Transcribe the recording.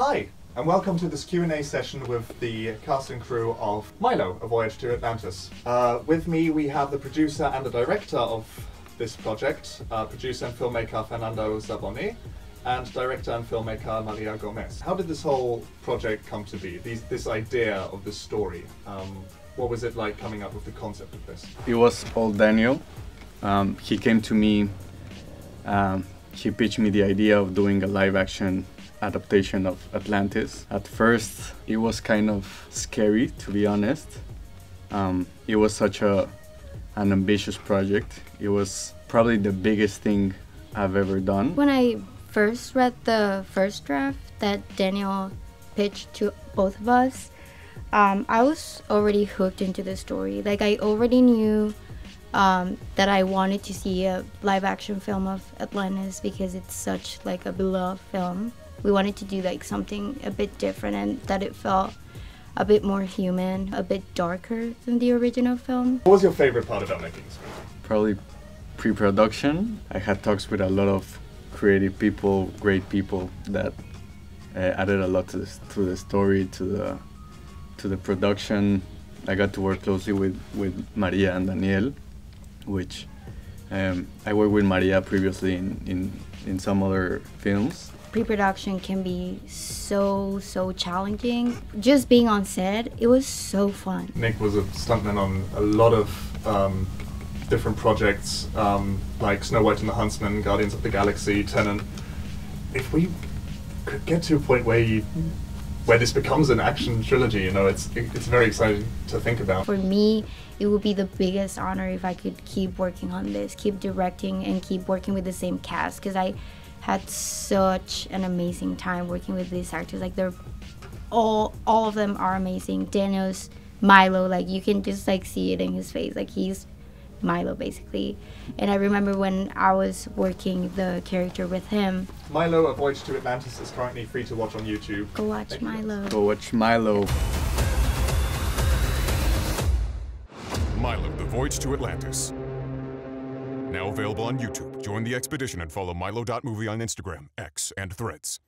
Hi, and welcome to this Q&A session with the cast and crew of Milo, A Voyage to Atlantis. Uh, with me we have the producer and the director of this project, uh, producer and filmmaker Fernando Zaboni, and director and filmmaker Maria Gomez. How did this whole project come to be, These, this idea of this story? Um, what was it like coming up with the concept of this? It was all Daniel. Um, he came to me, um, he pitched me the idea of doing a live action adaptation of Atlantis. At first, it was kind of scary, to be honest. Um, it was such a an ambitious project. It was probably the biggest thing I've ever done. When I first read the first draft that Daniel pitched to both of us, um, I was already hooked into the story. Like I already knew um, that I wanted to see a live action film of Atlantis because it's such like a beloved film we wanted to do like something a bit different and that it felt a bit more human, a bit darker than the original film. What was your favorite part about making this movie? Probably pre-production. I had talks with a lot of creative people, great people that uh, added a lot to the, to the story, to the to the production. I got to work closely with, with Maria and Daniel, which um, I worked with Maria previously in, in, in some other films. Pre-production can be so so challenging. Just being on set it was so fun. Nick was a stuntman on a lot of um, different projects um, like snow white and the huntsman guardians of the galaxy Tenet. If we could get to a point where you where this becomes an action trilogy you know it's it's very exciting to think about for me it would be the biggest honor if i could keep working on this keep directing and keep working with the same cast because i had such an amazing time working with these actors. Like they're all all of them are amazing. Daniel's Milo, like you can just like see it in his face. Like he's Milo basically. And I remember when I was working the character with him. Milo, A Voyage to Atlantis is currently free to watch on YouTube. Go watch Thank Milo. You. Go watch Milo. Milo, The Voyage to Atlantis. Now available on YouTube. Join the expedition and follow Milo.movie on Instagram, X, and Threads.